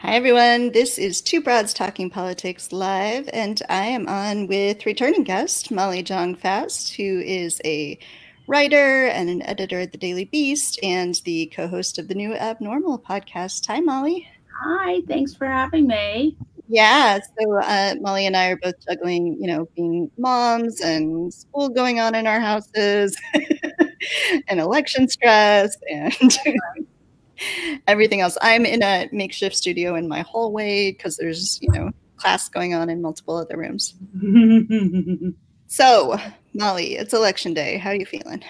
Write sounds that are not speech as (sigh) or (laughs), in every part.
Hi, everyone. This is Two Broads Talking Politics Live, and I am on with returning guest Molly Jong Fast, who is a writer and an editor at the Daily Beast and the co host of the new Abnormal podcast. Hi, Molly. Hi, thanks for having me. Yeah, so uh, Molly and I are both juggling, you know, being moms and school going on in our houses (laughs) and election stress and (laughs) everything else. I'm in a makeshift studio in my hallway because there's, you know, class going on in multiple other rooms. (laughs) so, Molly, it's election day. How are you feeling?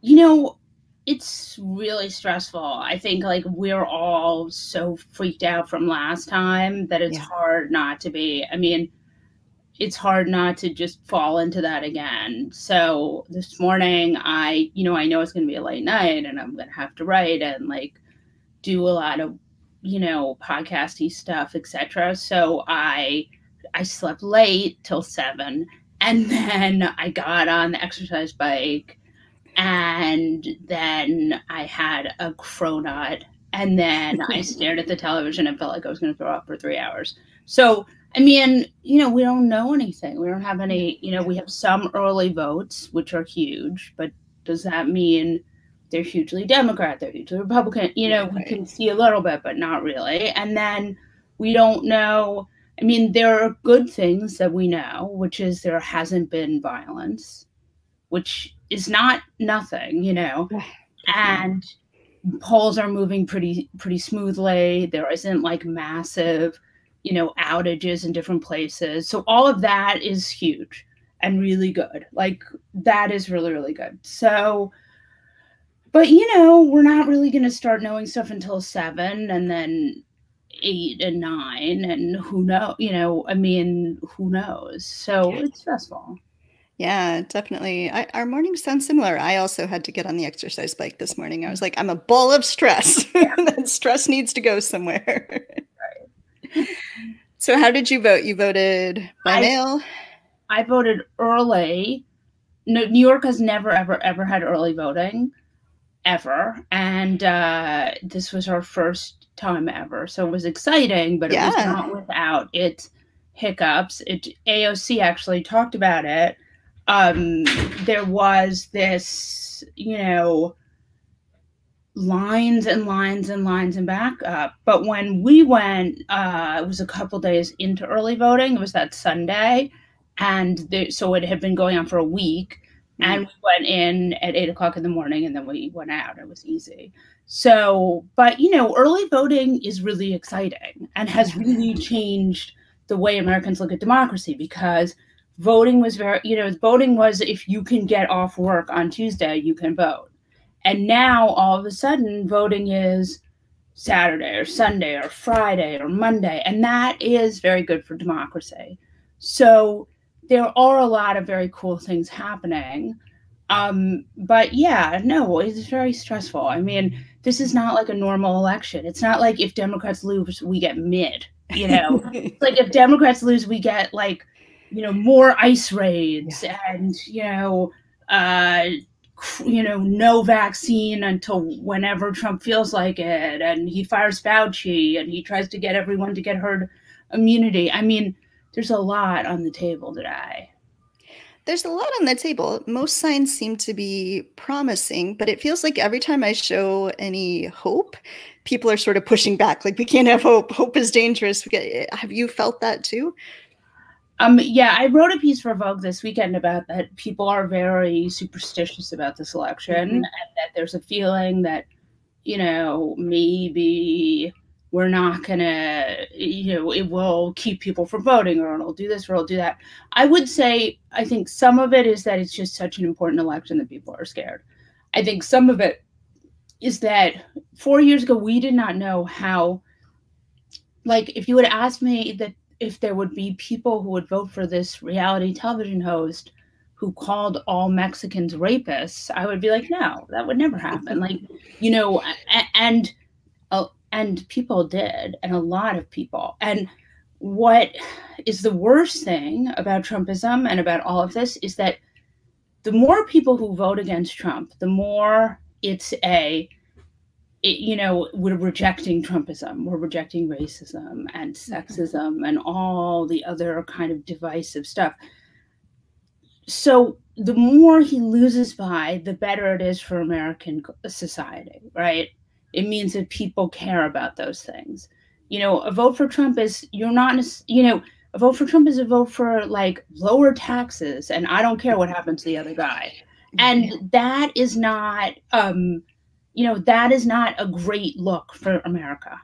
You know, it's really stressful. I think like we're all so freaked out from last time that it's yeah. hard not to be. I mean, it's hard not to just fall into that again. So this morning, I, you know, I know it's going to be a late night and I'm going to have to write and like do a lot of, you know, podcasty stuff, etc. So I, I slept late till seven, and (laughs) then I got on the exercise bike, and then I had a cronut, and then I (laughs) stared at the television and felt like I was going to throw up for three hours. So I mean, you know, we don't know anything. We don't have any, you know, we have some early votes, which are huge, but does that mean they're hugely Democrat, they're hugely Republican? You know, we can see a little bit, but not really. And then we don't know. I mean, there are good things that we know, which is there hasn't been violence, which is not nothing, you know. And polls are moving pretty pretty smoothly. There isn't like massive you know, outages in different places. So all of that is huge and really good. Like that is really, really good. So, but you know, we're not really going to start knowing stuff until seven and then eight and nine. And who know, you know, I mean, who knows? So it's stressful. Yeah, definitely. I, our mornings sound similar. I also had to get on the exercise bike this morning. I was like, I'm a ball of stress. (laughs) that stress needs to go somewhere. (laughs) So, how did you vote? You voted by I, mail? I voted early. No, New York has never, ever, ever had early voting, ever. And uh, this was our first time ever. So it was exciting, but it was not without its hiccups. It, AOC actually talked about it. Um, there was this, you know, lines and lines and lines and back up. But when we went, uh, it was a couple days into early voting. It was that Sunday, and so it had been going on for a week. Mm-hmm. And we went in at eight o'clock in the morning, and then we went out. It was easy. So, but you know, early voting is really exciting and has really changed the way Americans look at democracy because voting was very, you know, voting was if you can get off work on Tuesday, you can vote and now all of a sudden voting is Saturday or Sunday or Friday or Monday. And that is very good for democracy. So there are a lot of very cool things happening. Um, but yeah, no, it's very stressful. I mean, this is not like a normal election. It's not like if Democrats lose, we get mid, you know, (laughs) like if Democrats lose, we get like, you know, more ice raids yeah. and, you know, uh, you know, no vaccine until whenever Trump feels like it, and he fires Fauci, and he tries to get everyone to get herd immunity. I mean, there's a lot on the table today. There's a lot on the table. Most signs seem to be promising, but it feels like every time I show any hope, people are sort of pushing back. Like we can't have hope. Hope is dangerous. Eh, have you felt that too? Um, yeah, I wrote a piece for Vogue this weekend about that people are very superstitious about this election mm-hmm. and that there's a feeling that, you know, maybe we're not gonna, you know, it will keep people from voting or it'll do this or it'll do that. I would say I think some of it is that it's just such an important election that people are scared. I think some of it is that four years ago we did not know how like if you had asked me that if there would be people who would vote for this reality television host who called all Mexicans rapists, I would be like, no, that would never happen. like, you know, and and people did, and a lot of people. And what is the worst thing about Trumpism and about all of this is that the more people who vote against Trump, the more it's a it, you know, we're rejecting Trumpism, we're rejecting racism and sexism and all the other kind of divisive stuff. So the more he loses by, the better it is for American society, right? It means that people care about those things. You know, a vote for Trump is you're not, you know, a vote for Trump is a vote for like lower taxes, and I don't care what happens to the other guy. And that is not, um, you know, that is not a great look for America.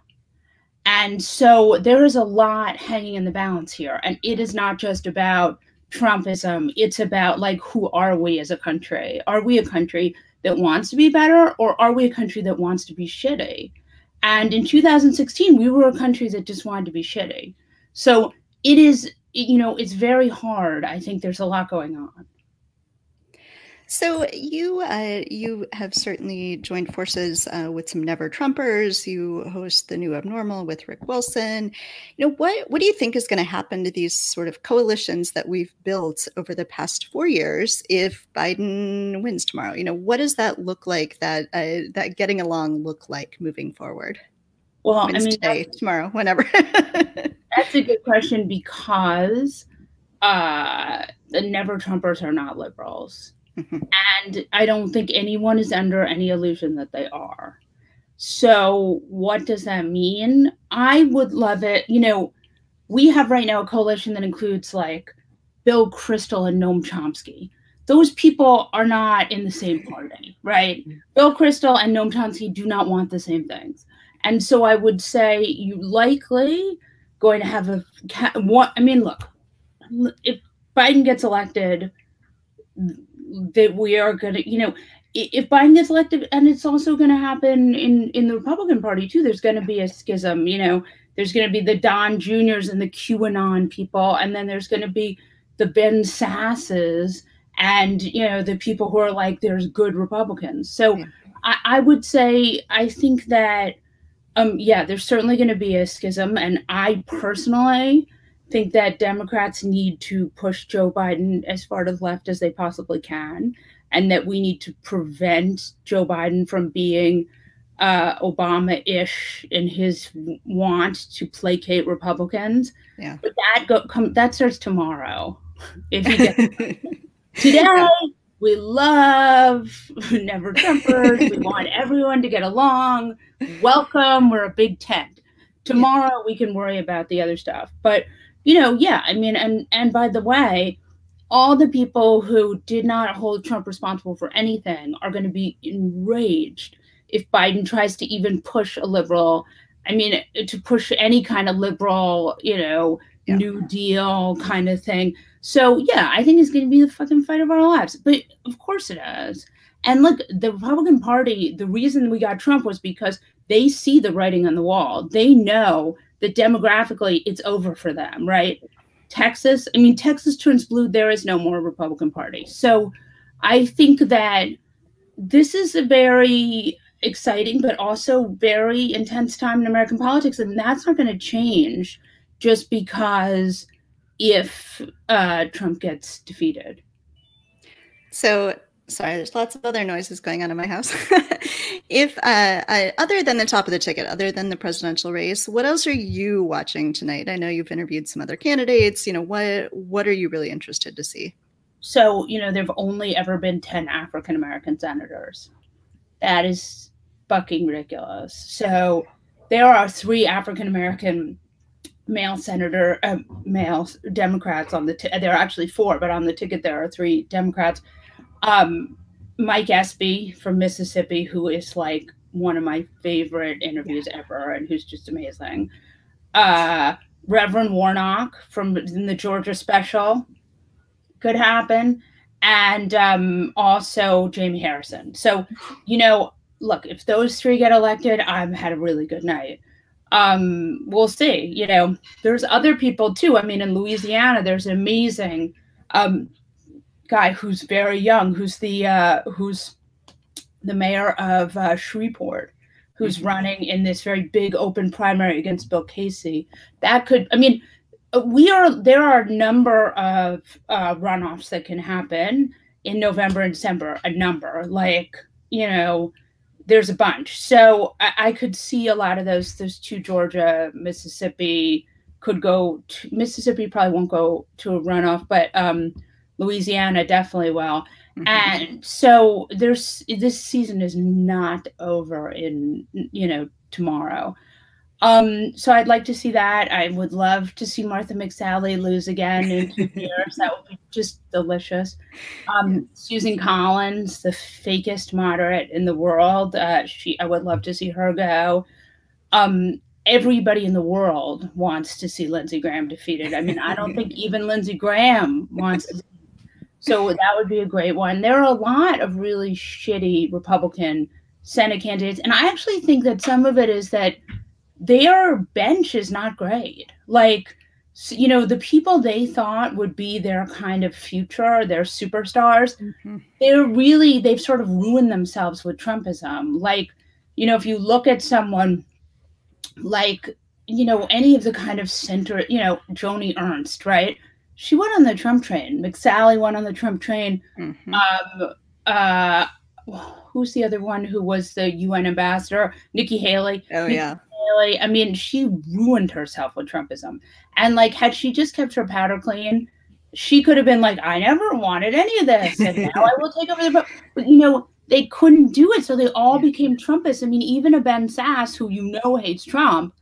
And so there is a lot hanging in the balance here. And it is not just about Trumpism, it's about like, who are we as a country? Are we a country that wants to be better, or are we a country that wants to be shitty? And in 2016, we were a country that just wanted to be shitty. So it is, you know, it's very hard. I think there's a lot going on. So you uh, you have certainly joined forces uh, with some Never Trumpers. You host the New Abnormal with Rick Wilson. You know what what do you think is going to happen to these sort of coalitions that we've built over the past four years if Biden wins tomorrow? You know what does that look like? That uh, that getting along look like moving forward? Well, I mean, today, tomorrow, whenever. (laughs) that's a good question because uh, the Never Trumpers are not liberals And I don't think anyone is under any illusion that they are. So, what does that mean? I would love it. You know, we have right now a coalition that includes like Bill Kristol and Noam Chomsky. Those people are not in the same party, right? Bill Kristol and Noam Chomsky do not want the same things. And so I would say you likely going to have a what I mean, look, if Biden gets elected, that we are going to, you know, if Biden gets elected, and it's also going to happen in in the Republican Party too. There's going to be a schism. You know, there's going to be the Don Juniors and the QAnon people, and then there's going to be the Ben Sasses and you know the people who are like there's good Republicans. So yeah. I, I would say I think that um yeah, there's certainly going to be a schism, and I personally think that Democrats need to push Joe Biden as far to the left as they possibly can, and that we need to prevent Joe Biden from being uh, Obama-ish in his want to placate Republicans. Yeah. But that go come that starts tomorrow. If he gets (laughs) today, yeah. we love never Trumpers. we want everyone to get along. Welcome. We're a big tent. Tomorrow yeah. we can worry about the other stuff. But you know, yeah, I mean, and and by the way, all the people who did not hold Trump responsible for anything are going to be enraged if Biden tries to even push a liberal. I mean, to push any kind of liberal, you know, yeah. New Deal kind of thing. So yeah, I think it's going to be the fucking fight of our lives. But of course it is. And look, the Republican Party, the reason we got Trump was because they see the writing on the wall. They know that demographically it's over for them, right? Texas, I mean, Texas turns blue, there is no more Republican Party. So I think that this is a very exciting, but also very intense time in American politics. And that's not going to change just because if uh, Trump gets defeated. So sorry, there's lots of other noises going on in my house. (laughs) if uh, I, other than the top of the ticket, other than the presidential race, what else are you watching tonight? I know you've interviewed some other candidates. You know, what what are you really interested to see? So, you know, there've only ever been 10 African American senators. That is fucking ridiculous. So, there are three African American male senator uh, male democrats on the t- there are actually four but on the ticket there are three democrats um, Mike Espy from Mississippi, who is like one of my favorite interviews ever, and who's just amazing. Uh, Reverend Warnock from the Georgia special could happen, and um, also Jamie Harrison. So, you know, look, if those three get elected, I've had a really good night. Um, we'll see. You know, there's other people too. I mean, in Louisiana, there's amazing um, guy who's very young, who's the uh, who's the mayor of uh, Shreveport, who's mm-hmm. running in this very big open primary against Bill Cassidy. That could, I mean, we are there are a number of uh, runoffs that can happen in November and December. A number, like you know, there's a bunch. So I, I, could see a lot of those. Those two Georgia, Mississippi could go. To, Mississippi probably won't go to a runoff, but um, Louisiana definitely will. Mm-hmm. And so there's this season is not over in you know tomorrow. Um, so I'd like to see that. I would love to see Martha McSally lose again in two (laughs) years. that would be just delicious. Um, Susan Collins, the fakest moderate in the world. Uh, she, I would love to see her go. Um, everybody in the world wants to see Lindsey Graham defeated. I mean, I don't think (laughs) even Lindsey Graham wants to. So that would be a great one. There are a lot of really shitty Republican Senate candidates, and I actually think that some of it is that their bench is not great. Like, you know, the people they thought would be their kind of future, their superstars, mm-hmm. they're really, they've sort of ruined themselves with Trumpism. Like, you know, if you look at someone like, you know, any of the kind of center, you know, Joni Ernst, right? She went on the Trump train. McSally went on the Trump train. Mm-hmm. Um, uh, who's the other one who was the UN ambassador? Nikki Haley. Oh Nikki yeah. Haley. I mean, she ruined herself with Trumpism. And like, had she just kept her powder clean, she could have been like, I never wanted any of this, and (laughs) now I will take over the. But, but you know, they couldn't do it, so they all became Trumpists. I mean, even a Ben Sasse, who you know hates Trump,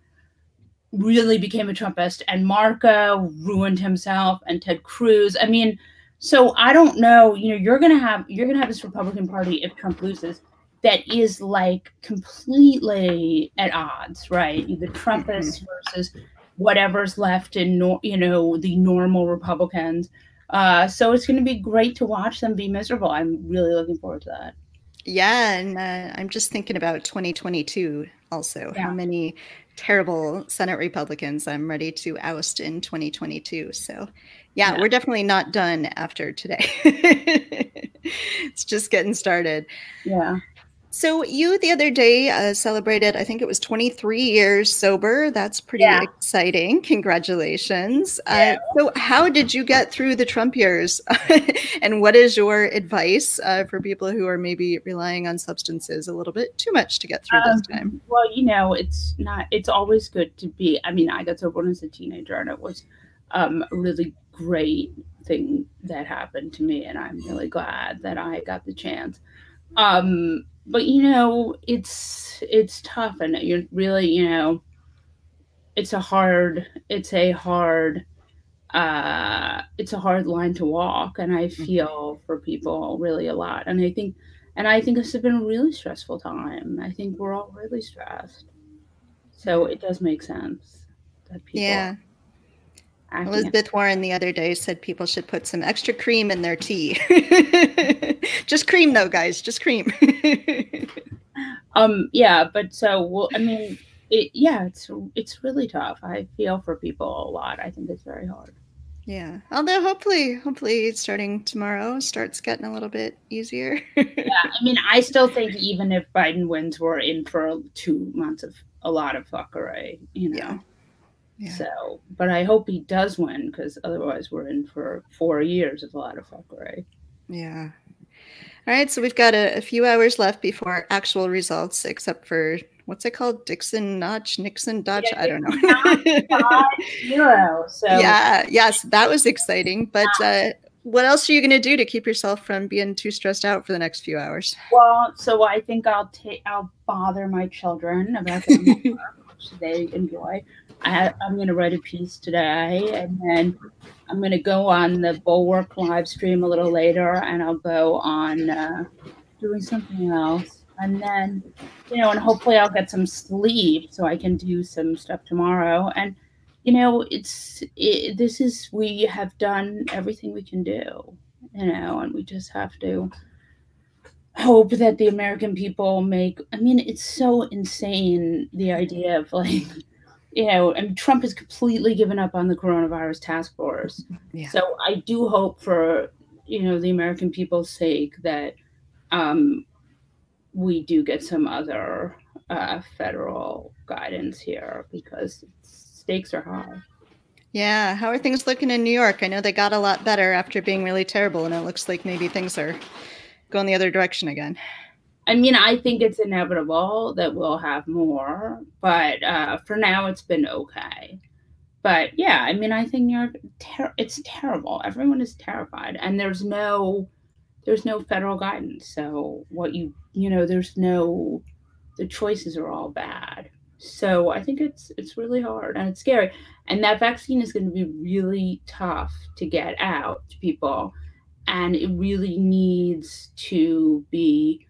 really became a Trumpist, and Marco ruined himself, and Ted Cruz. I mean, so I don't know. You know, you're gonna have you're gonna have this Republican Party if Trump loses that is like completely at odds, right? The Trumpists mm-hmm. versus whatever's left in nor- you know the normal Republicans. Uh, so it's going to be great to watch them be miserable. I'm really looking forward to that. Yeah, and uh, I'm just thinking about 2022 also. Yeah. How many terrible Senate Republicans I'm ready to oust in 2022. So, yeah, yeah. we're definitely not done after today. (laughs) it's just getting started. Yeah. So you the other day uh, celebrated, I think it was 23 years sober. That's pretty yeah. exciting. Congratulations. Uh, yeah. Uh, so how did you get through the Trump years? (laughs) and what is your advice uh, for people who are maybe relying on substances a little bit too much to get through um, this time? Well, you know, it's not, it's always good to be, I mean, I got sober when I was a teenager and it was um, a really great thing that happened to me. And I'm really glad that I got the chance. Um, but you know, it's it's tough, and you're really, you know, it's a hard, it's a hard, uh, it's a hard line to walk, and I mm-hmm. feel for people really a lot, and I think, and I think this has been a really stressful time. I think we're all really stressed, so it does make sense that people, yeah. Elizabeth Warren the other day said people should put some extra cream in their tea. (laughs) just cream though, guys, just cream. (laughs) um yeah, but so well I mean it, yeah, it's it's really tough. I feel for people a lot. I think it's very hard. Yeah. Although hopefully hopefully starting tomorrow starts getting a little bit easier. yeah, I mean I still think even if Biden wins, we're in for 2 months of a lot of fuckery, you know. Yeah. So, but I hope he does win because otherwise we're in for four years of a lot of fuckery. Yeah. All right. So we've got a, a, few hours left before actual results, except for what's it called? Dixon Notch, Nixon Dodge. Yeah, I don't know. zero. (laughs) So yeah. Yes, that was exciting. But uh, what else are you going to do to keep yourself from being too stressed out for the next few hours? Well, so I think I'll take I'll bother my children about the (laughs) which they enjoy. I, am going to write a piece today, and then I'm going to go on the Bulwark live stream a little later, and I'll go on uh, doing something else, and then you know, and hopefully I'll get some sleep so I can do some stuff tomorrow. And you know, it's it, this is we have done everything we can do, you know, and we just have to hope that the American people make. I mean, it's so insane the idea of like you know, and Trump has completely given up on the coronavirus task force. Yeah. So I do hope for, you know, the American people's sake that um, we do get some other uh, federal guidance here because stakes are high. Yeah. How are things looking in New York? I know they got a lot better after being really terrible, and it looks like maybe things are going the other direction again. I mean, I think it's inevitable that we'll have more, but uh, for now, it's been okay. But yeah, I mean, I think you're ter- it's terrible. Everyone is terrified, and there's no there's no federal guidance. So what you you know, there's no the choices are all bad. So I think it's it's really hard and it's scary. And that vaccine is going to be really tough to get out to people. And it really needs to be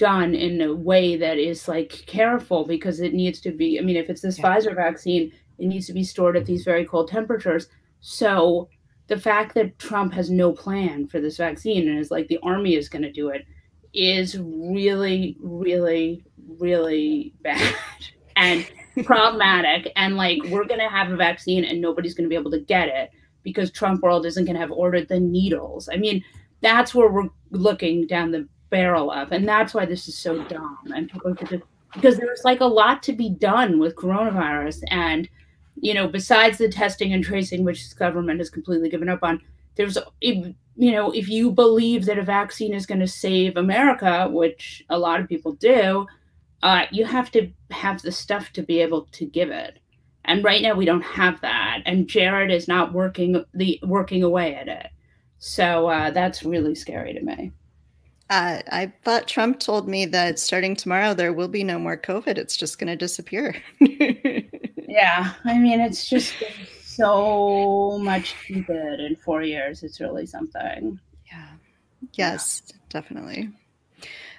done in a way that is like careful because it needs to be. I mean, if it's this yeah. Pfizer vaccine, it needs to be stored at these very cold temperatures. So the fact that Trump has no plan for this vaccine and is like the army is going to do it is really, really, really bad (laughs) and problematic. And like, we're going to have a vaccine and nobody's going to be able to get it because Trump world isn't going to have ordered the needles. I mean, that's where we're looking down the barrel of. And that's why this is so dumb. And people just, because there's like a lot to be done with coronavirus. And, you know, besides the testing and tracing, which this government has completely given up on, there's, you know, if you believe that a vaccine is going to save America, which a lot of people do, uh, you have to have the stuff to be able to give it. And right now we don't have that, and Jared is not working the working away at it. So uh, that's really scary to me. Uh, I thought Trump told me that starting tomorrow there will be no more COVID. It's just going to disappear. (laughs) yeah, I mean it's just so much good in four years. It's really something. Yeah. Yes, yeah. definitely.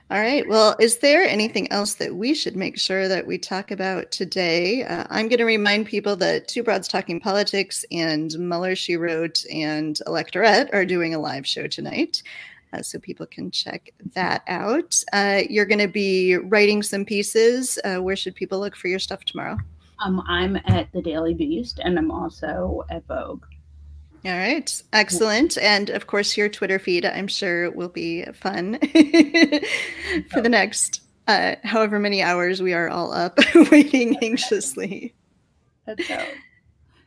All right. Well, is there anything else that we should make sure that we talk about today? Uh, I'm going to remind people that Two Broads Talking Politics and Mueller, She Wrote, and Electorette are doing a live show tonight. Uh, so people can check that out. Uh, you're going to be writing some pieces. Uh, where should people look for your stuff tomorrow? Um, I'm at the Daily Beast and I'm also at Vogue. All right. Excellent. And of course, your Twitter feed, I'm sure, will be fun (laughs) for the next uh, however many hours we are all up (laughs) waiting anxiously. That's so.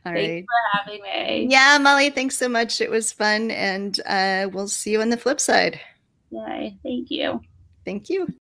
All thanks right. for having me. Yeah, Molly, thanks so much. It was fun. And uh, we'll see you on the flip side. Yay. Thank you. Thank you.